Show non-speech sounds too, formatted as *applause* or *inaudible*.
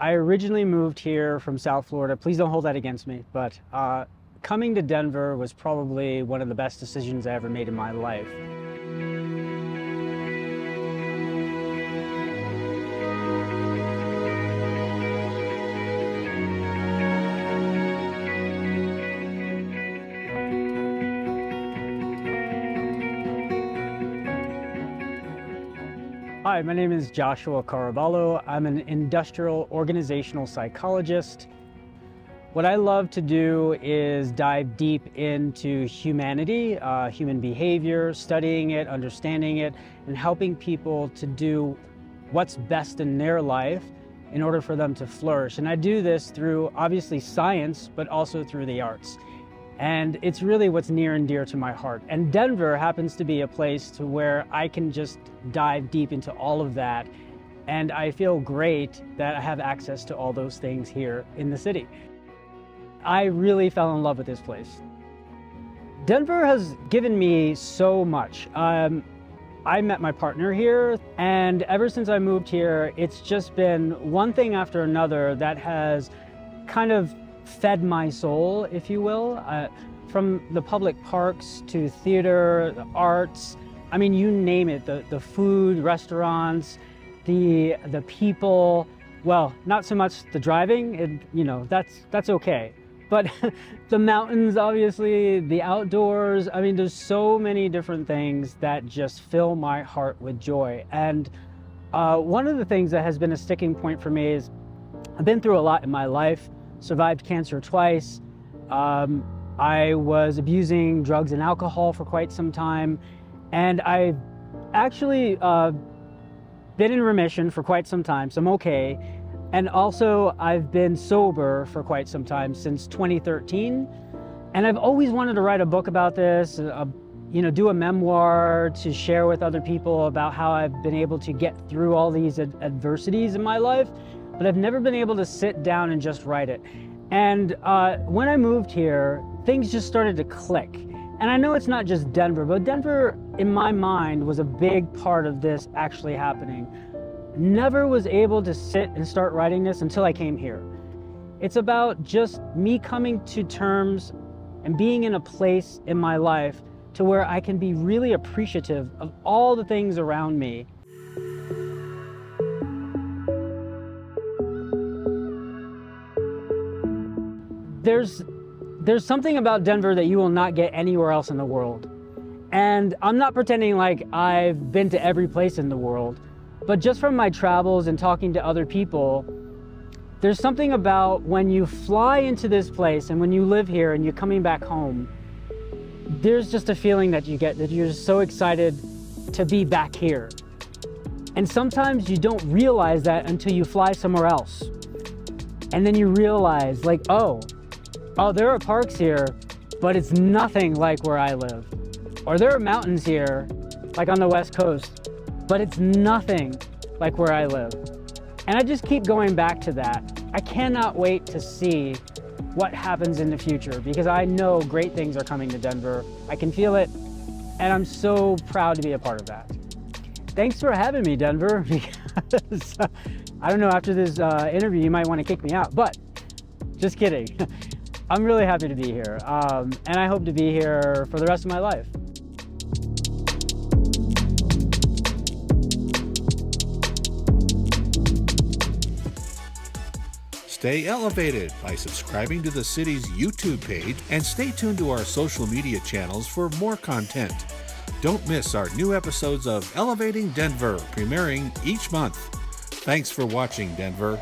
I originally moved here from South Florida. Please don't hold that against me, but uh, coming to Denver was probably one of the best decisions I ever made in my life. Hi, my name is Joshua Caraballo. I'm an industrial organizational psychologist. What I love to do is dive deep into humanity, uh, human behavior, studying it, understanding it, and helping people to do what's best in their life in order for them to flourish. And I do this through obviously science, but also through the arts. And it's really what's near and dear to my heart. And Denver happens to be a place to where I can just dive deep into all of that. And I feel great that I have access to all those things here in the city. I really fell in love with this place. Denver has given me so much. Um, I met my partner here, and ever since I moved here, it's just been one thing after another that has kind of fed my soul, if you will. Uh, from the public parks to theater, the arts, I mean, you name it, the, the food, restaurants, the, the people, well, not so much the driving, it, you know, that's, that's okay. But *laughs* the mountains, obviously, the outdoors, I mean, there's so many different things that just fill my heart with joy. And uh, one of the things that has been a sticking point for me is I've been through a lot in my life survived cancer twice. Um, I was abusing drugs and alcohol for quite some time, and I actually uh, been in remission for quite some time, so I'm okay. And also, I've been sober for quite some time since 2013, and I've always wanted to write a book about this, uh, you know, do a memoir to share with other people about how I've been able to get through all these ad adversities in my life but I've never been able to sit down and just write it. And uh, when I moved here, things just started to click. And I know it's not just Denver, but Denver, in my mind, was a big part of this actually happening. Never was able to sit and start writing this until I came here. It's about just me coming to terms and being in a place in my life to where I can be really appreciative of all the things around me there's there's something about Denver that you will not get anywhere else in the world. And I'm not pretending like I've been to every place in the world, but just from my travels and talking to other people, there's something about when you fly into this place and when you live here and you're coming back home, there's just a feeling that you get that you're so excited to be back here. And sometimes you don't realize that until you fly somewhere else. And then you realize, like, oh, oh, there are parks here, but it's nothing like where I live. Or there are mountains here, like on the West Coast, but it's nothing like where I live. And I just keep going back to that. I cannot wait to see what happens in the future because I know great things are coming to Denver. I can feel it, and I'm so proud to be a part of that. Thanks for having me, Denver, *laughs* because I don't know, after this uh, interview, you might want to kick me out, but just kidding. *laughs* I'm really happy to be here, um, and I hope to be here for the rest of my life. Stay elevated by subscribing to the city's YouTube page and stay tuned to our social media channels for more content. Don't miss our new episodes of Elevating Denver premiering each month. Thanks for watching, Denver.